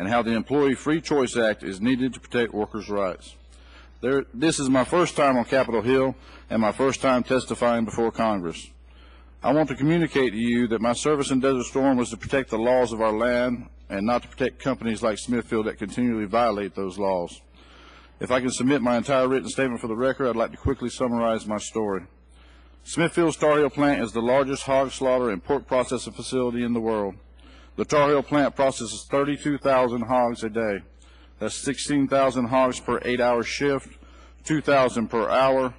and how the Employee Free Choice Act is needed to protect workers' rights. There, this is my first time on Capitol Hill and my first time testifying before Congress. I want to communicate to you that my service in Desert Storm was to protect the laws of our land and not to protect companies like Smithfield that continually violate those laws. If I can submit my entire written statement for the record, I'd like to quickly summarize my story. Smithfield's Tar Heel plant is the largest hog slaughter and pork processing facility in the world. The Tar Heel plant processes 32,000 hogs a day. That's 16,000 hogs per eight-hour shift, 2,000 per hour,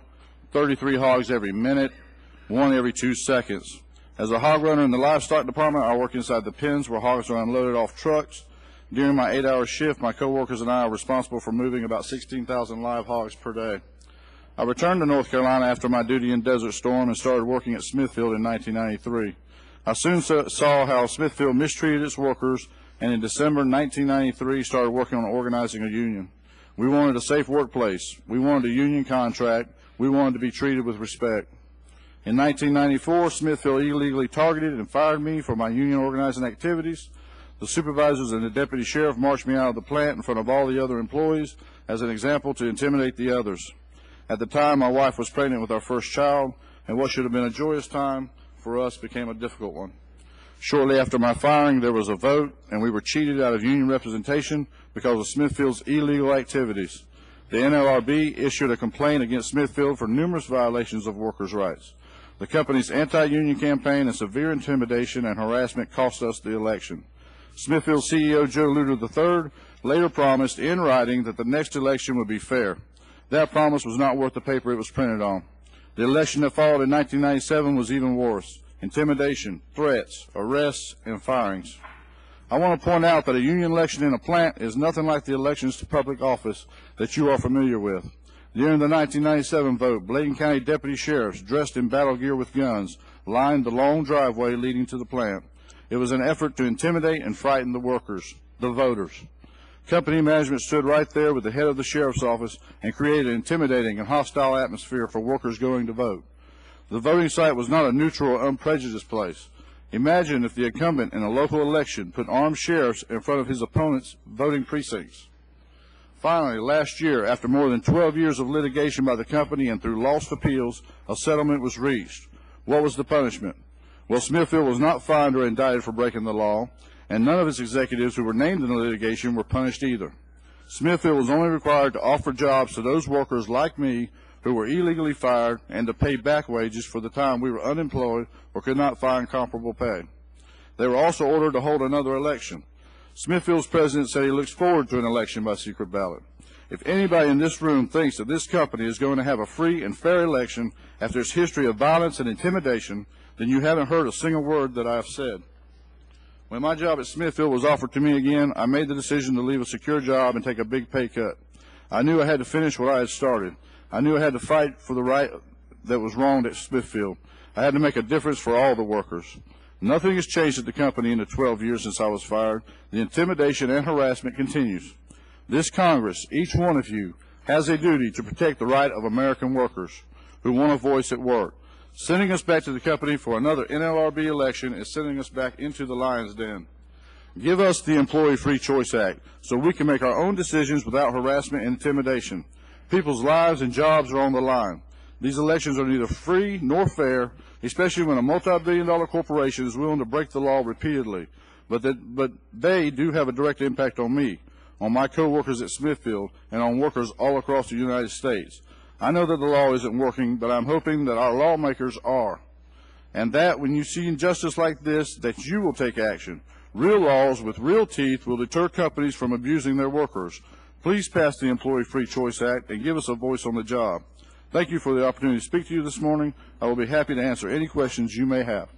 33 hogs every minute, one every two seconds. As a hog runner in the livestock department, I work inside the pens where hogs are unloaded off trucks. During my eight-hour shift, my coworkers and I are responsible for moving about 16,000 live hogs per day. I returned to North Carolina after my duty in Desert Storm and started working at Smithfield in 1993. I soon saw how Smithfield mistreated its workers and in December 1993 started working on organizing a union. We wanted a safe workplace. We wanted a union contract. We wanted to be treated with respect. In 1994, Smithfield illegally targeted and fired me for my union organizing activities. The supervisors and the deputy sheriff marched me out of the plant in front of all the other employees as an example to intimidate the others. At the time, my wife was pregnant with our first child, and what should have been a joyous time for us became a difficult one. Shortly after my firing, there was a vote, and we were cheated out of union representation because of Smithfield's illegal activities. The NLRB issued a complaint against Smithfield for numerous violations of workers' rights. The company's anti-union campaign and severe intimidation and harassment cost us the election. Smithfield CEO Joe Luter III later promised in writing that the next election would be fair. That promise was not worth the paper it was printed on. The election that followed in 1997 was even worse. Intimidation, threats, arrests, and firings. I want to point out that a union election in a plant is nothing like the elections to public office that you are familiar with. During the 1997 vote, Bladen County deputy sheriffs dressed in battle gear with guns lined the long driveway leading to the plant. It was an effort to intimidate and frighten the workers, the voters. Company management stood right there with the head of the sheriff's office and created an intimidating and hostile atmosphere for workers going to vote. The voting site was not a neutral or unprejudiced place. Imagine if the incumbent in a local election put armed sheriffs in front of his opponent's voting precincts. Finally, last year, after more than 12 years of litigation by the company and through lost appeals, a settlement was reached. What was the punishment? Well, Smithfield was not fined or indicted for breaking the law and none of its executives who were named in the litigation were punished either. Smithfield was only required to offer jobs to those workers like me who were illegally fired and to pay back wages for the time we were unemployed or could not find comparable pay. They were also ordered to hold another election. Smithfield's president said he looks forward to an election by secret ballot. If anybody in this room thinks that this company is going to have a free and fair election after its history of violence and intimidation, then you haven't heard a single word that I have said. When my job at Smithfield was offered to me again, I made the decision to leave a secure job and take a big pay cut. I knew I had to finish what I had started. I knew I had to fight for the right that was wronged at Smithfield. I had to make a difference for all the workers. Nothing has changed at the company in the 12 years since I was fired. The intimidation and harassment continues. This Congress, each one of you, has a duty to protect the right of American workers who want a voice at work. Sending us back to the company for another NLRB election is sending us back into the lion's den. Give us the Employee Free Choice Act so we can make our own decisions without harassment and intimidation. People's lives and jobs are on the line. These elections are neither free nor fair, especially when a multi-billion dollar corporation is willing to break the law repeatedly. But, that, but they do have a direct impact on me, on my coworkers at Smithfield, and on workers all across the United States. I know that the law isn't working, but I'm hoping that our lawmakers are. And that when you see injustice like this, that you will take action. Real laws with real teeth will deter companies from abusing their workers. Please pass the Employee Free Choice Act and give us a voice on the job. Thank you for the opportunity to speak to you this morning. I will be happy to answer any questions you may have.